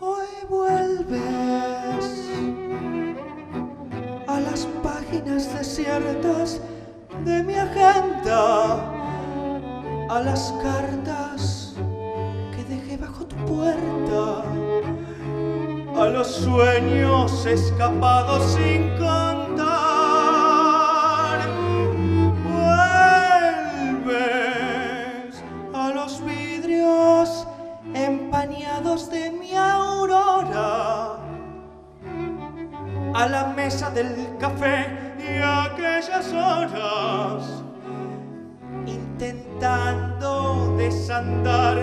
Hoy vuelves a las páginas desiertas de mi agenda a las cartas que dejé bajo tu puerta, a los sueños escapados sin contar. Vuelves a los vidrios empañados de mi aurora, a la mesa del café y aquellas horas intentando desandar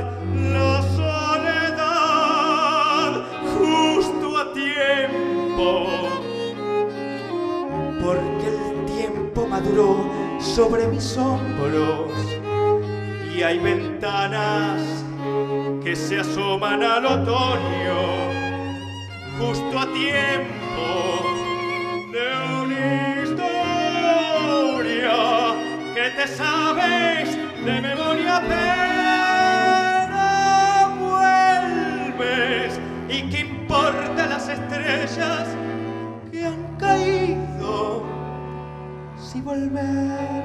la soledad justo a tiempo. Porque el tiempo maduró sobre mis hombros y hay ventanas que se asoman al otoño justo a tiempo de una historia que te sabes de memoria pero vuelves y que importa las estrellas que han caído si volver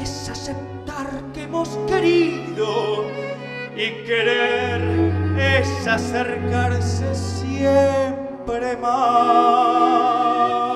es aceptar que hemos querido y querer es acercarse siempre más